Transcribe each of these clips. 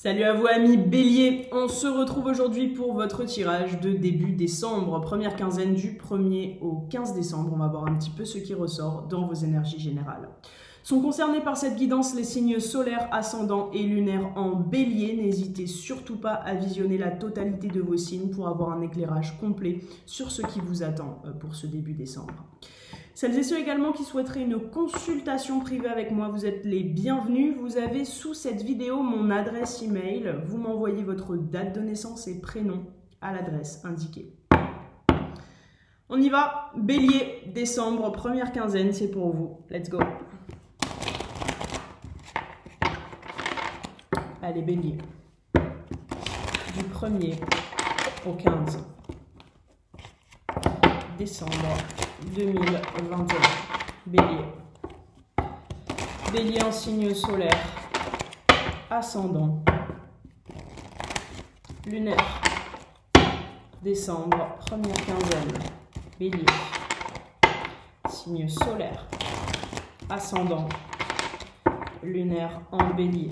Salut à vous amis bélier, on se retrouve aujourd'hui pour votre tirage de début décembre, première quinzaine du 1er au 15 décembre, on va voir un petit peu ce qui ressort dans vos énergies générales. Sont concernés par cette guidance les signes solaires, ascendants et lunaires en bélier. N'hésitez surtout pas à visionner la totalité de vos signes pour avoir un éclairage complet sur ce qui vous attend euh, pour ce début décembre. Celles et ceux également qui souhaiteraient une consultation privée avec moi, vous êtes les bienvenus. Vous avez sous cette vidéo mon adresse email. Vous m'envoyez votre date de naissance et prénom à l'adresse indiquée. On y va. Bélier, décembre, première quinzaine, c'est pour vous. Let's go. Allez, bélier. Du 1er au 15 décembre 2021. Bélier. Bélier en signe solaire. Ascendant. Lunaire. Décembre, première quinzaine. Bélier. Signe solaire. Ascendant. Lunaire en bélier.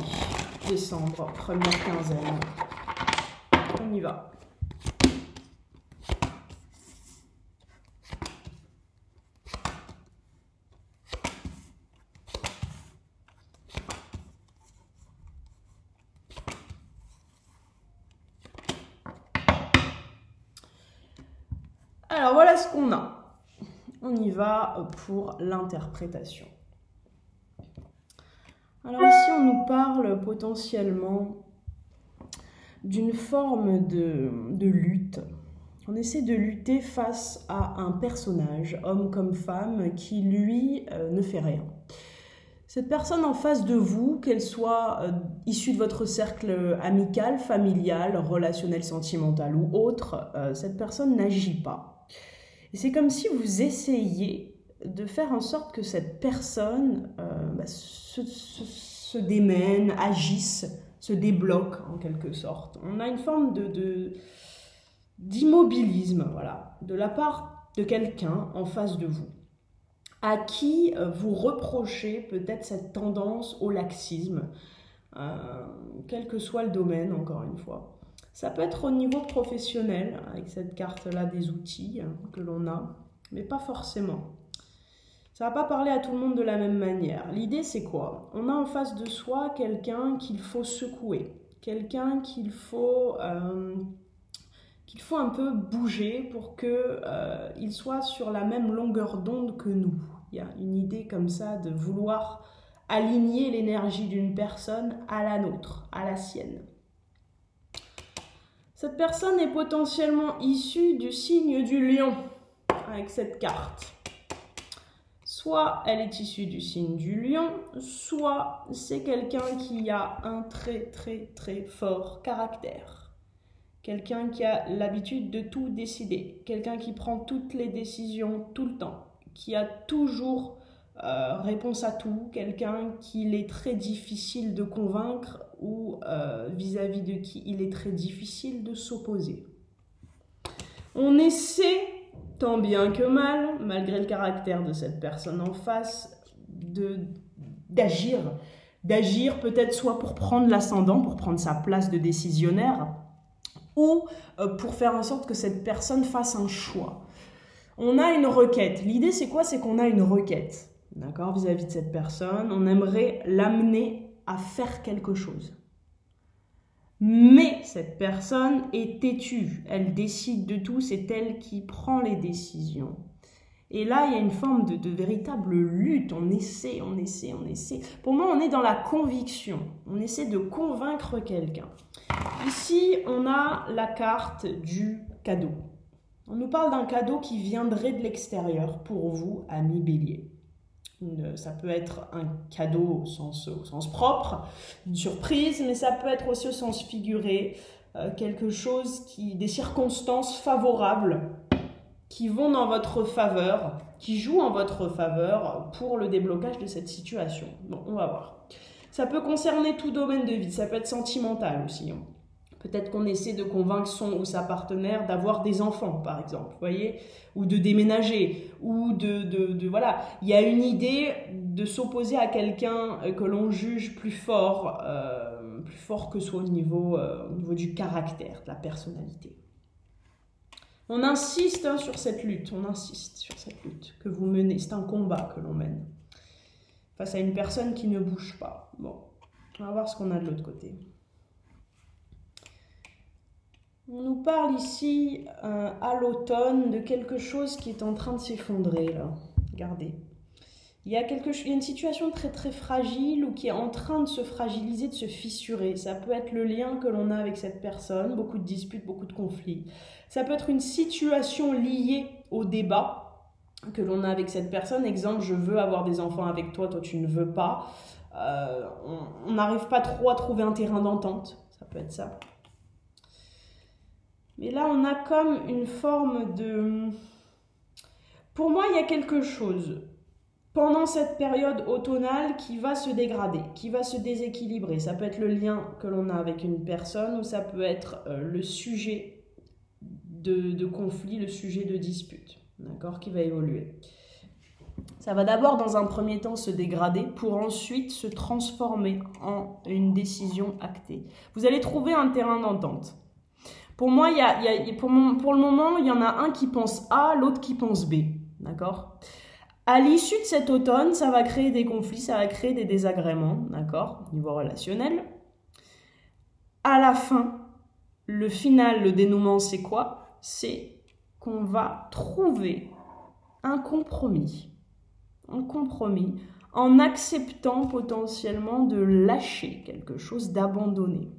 Décembre, première quinzaine. On y va. Alors voilà ce qu'on a. On y va pour l'interprétation. Alors ici, on nous parle potentiellement d'une forme de, lutte. On essaie de lutter face à un personnage, homme comme femme, qui lui euh, ne fait rien. Cette personne en face de vous, qu'elle soit euh, issue de votre cercle amical, familial, relationnel, sentimental ou autre, euh, cette personne n'agit pas c'est comme si vous essayiez de faire en sorte que cette personne euh, bah, se, démène, agisse, se débloque en quelque sorte. On a une forme de d'immobilisme, voilà, de la part de quelqu'un en face de vous, à qui euh, vous reprochez peut-être cette tendance au laxisme, euh, quel que soit le domaine, encore une fois. Ça peut être au niveau professionnel, avec cette carte-là des outils hein, que l'on a, mais pas forcément. Ça va pas parler à tout le monde de la même manière. L'idée, c'est quoi? On a en face de soi quelqu'un qu'il faut secouer, quelqu'un qu'il faut, euh, qu'il faut un peu bouger pour qu'il euh, soit sur la même longueur d'onde que nous. Il y a une idée comme ça de vouloir aligner l'énergie d'une personne à la nôtre, à la sienne. Cette personne est potentiellement issue du signe du lion avec cette carte. Soit elle est issue du signe du lion, soit c'est quelqu'un qui a un très très très fort caractère. Quelqu'un qui a l'habitude de tout décider. Quelqu'un qui prend toutes les décisions tout le temps. Qui a toujours euh, réponse à tout. Quelqu'un qu'il est très difficile de convaincre ou euh, vis-à-vis de qui il est très difficile de s'opposer. On essaie, tant bien que mal, malgré le caractère de cette personne en face, d'agir. D'agir peut-être soit pour prendre l'ascendant, pour prendre sa place de décisionnaire, ou euh, pour faire en sorte que cette personne fasse un choix. On a une requête. L'idée, c'est quoi? C'est qu'on a une requête, d'accord, vis-à-vis de cette personne. On aimerait l'amener à faire quelque chose. Mais cette personne est têtue, elle décide de tout, c'est elle qui prend les décisions. Et là, il y a une forme de, véritable lutte, on essaie, on essaie, on essaie. Pour moi, on est dans la conviction, on essaie de convaincre quelqu'un. Ici, on a la carte du cadeau. On nous parle d'un cadeau qui viendrait de l'extérieur pour vous, ami bélier ça peut être un cadeau au sens, sens, propre, une surprise, mais ça peut être aussi au sens figuré, euh, quelque chose qui, des circonstances favorables qui vont dans votre faveur, qui jouent en votre faveur pour le déblocage de cette situation. Bon, on va voir. Ça peut concerner tout domaine de vie, ça peut être sentimental aussi. Hein. Peut-être qu'on essaie de convaincre son ou sa partenaire d'avoir des enfants, par exemple, voyez, ou de déménager, ou de, de, voilà. Il y a une idée de s'opposer à quelqu'un euh, que l'on juge plus fort, euh, plus fort que soi au niveau, euh, au niveau du caractère, de la personnalité. On insiste hein, sur cette lutte, on insiste sur cette lutte que vous menez. C'est un combat que l'on mène face à une personne qui ne bouge pas. Bon, on va voir ce qu'on a de l'autre côté. On nous parle ici euh, à l'automne de quelque chose qui est en train de s'effondrer là. Regardez. Il y, a une situation très très fragile ou qui est en train de se fragiliser, de se fissurer. Ça peut être le lien que l'on a avec cette personne, beaucoup de disputes, beaucoup de conflits. Ça peut être une situation liée au débat que l'on a avec cette personne. Exemple, je veux avoir des enfants avec toi, toi tu ne veux pas. Euh, on n'arrive pas trop à trouver un terrain d'entente. Ça peut être ça. Mais là, on a comme une forme de... Pour moi, il y a quelque chose pendant cette période automnale qui va se dégrader, qui va se déséquilibrer. Ça peut être le lien que l'on a avec une personne ou ça peut être euh, le sujet de, de, conflit, le sujet de dispute, d'accord, qui va évoluer. Ça va d'abord dans un premier temps se dégrader pour ensuite se transformer en une décision actée. Vous allez trouver un terrain d'entente. Pour moi, il y a, pour, le moment, il y en a un qui pense A, l'autre qui pense B. D'accord? À l'issue de cet automne, ça va créer des conflits, ça va créer des désagréments, d'accord, au niveau relationnel. À la fin, le final, le dénouement, c'est quoi? C'est qu'on va trouver un compromis. Un compromis en acceptant potentiellement de lâcher quelque chose, d'abandonner.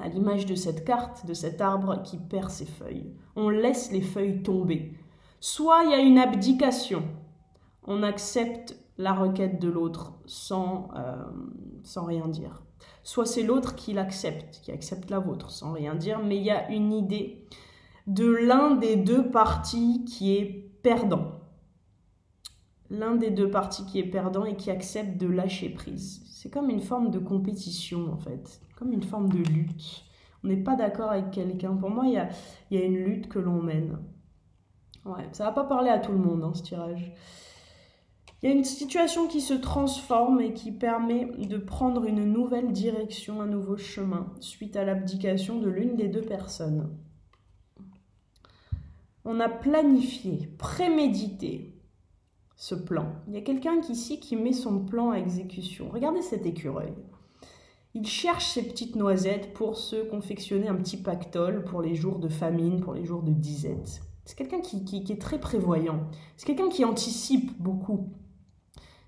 À l'image de cette carte, de cet arbre qui perd ses feuilles. On laisse les feuilles tomber. Soit il y a une abdication, on accepte la requête de l'autre sans, euh, sans rien dire. Soit c'est l'autre qui l'accepte, qui accepte la vôtre sans rien dire, mais il y a une idée de l'un des deux parties qui est perdant. L'un des deux parties qui est perdant et qui accepte de lâcher prise. C'est comme une forme de compétition en fait, comme une forme de lutte. On n'est pas d'accord avec quelqu'un. Pour moi, il y a, y a, une lutte que l'on mène. Ouais, ça va pas parler à tout le monde, hein, ce tirage. Il y a une situation qui se transforme et qui permet de prendre une nouvelle direction, un nouveau chemin, suite à l'abdication de l'une des deux personnes. On a planifié, prémédité ce plan. Il y a quelqu'un ici qui met son plan à exécution. Regardez cet écureuil. Il cherche ses petites noisettes pour se confectionner un petit pactole pour les jours de famine, pour les jours de disette. C'est quelqu'un qui, qui, est très prévoyant. C'est quelqu'un qui anticipe beaucoup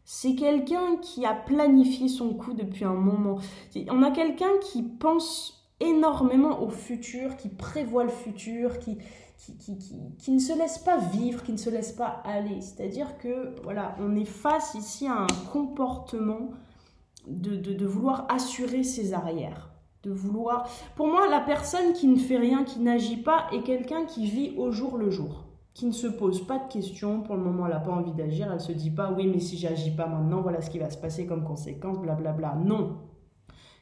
c'est quelqu'un qui a planifié son coup depuis un moment. On a quelqu'un qui pense énormément au futur, qui prévoit le futur, qui, qui, ne se laisse pas vivre, qui ne se laisse pas aller. C'est-à-dire que, voilà, on est face ici à un comportement de, de vouloir assurer ses arrières. De vouloir. Pour moi, la personne qui ne fait rien, qui n'agit pas, est quelqu'un qui vit au jour le jour qui ne se pose pas de questions, pour le moment elle n'a pas envie d'agir, elle se dit pas oui mais si j'agis pas maintenant, voilà ce qui va se passer comme conséquence, blablabla. Non,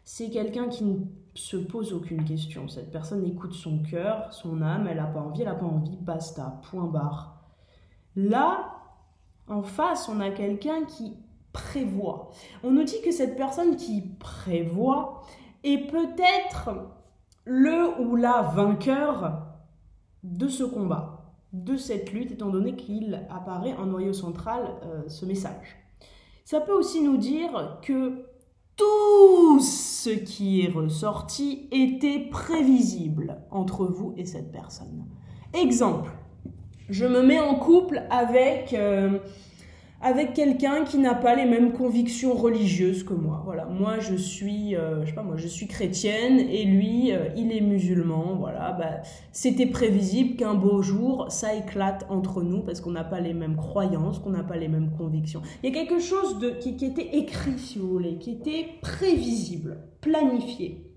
c'est quelqu'un qui ne se pose aucune question. Cette personne écoute son cœur, son âme, elle n'a pas envie, elle n'a pas envie, basta, point barre. Là, en face, on a quelqu'un qui prévoit. On nous dit que cette personne qui prévoit est peut-être le ou la vainqueur de ce combat de cette lutte, étant donné qu'il apparaît en noyau central euh, ce message. Ça peut aussi nous dire que tout ce qui est ressorti était prévisible entre vous et cette personne. Exemple, je me mets en couple avec... Euh, avec quelqu'un qui n'a pas les mêmes convictions religieuses que moi. Voilà, moi je suis, euh, je sais pas moi, je suis chrétienne et lui, euh, il est musulman. Voilà, bah, c'était prévisible qu'un beau jour ça éclate entre nous parce qu'on n'a pas les mêmes croyances, qu'on n'a pas les mêmes convictions. Il y a quelque chose de qui, qui était écrit, si vous voulez, qui était prévisible, planifié.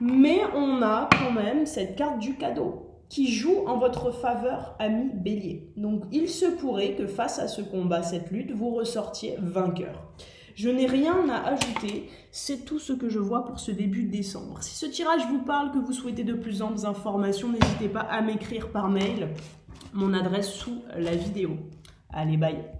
Mais on a quand même cette carte du cadeau qui joue en votre faveur, ami bélier. Donc il se pourrait que face à ce combat, cette lutte, vous ressortiez vainqueur. Je n'ai rien à ajouter, c'est tout ce que je vois pour ce début de décembre. Si ce tirage vous parle, que vous souhaitez de plus amples informations, n'hésitez pas à m'écrire par mail, mon adresse sous la vidéo. Allez, bye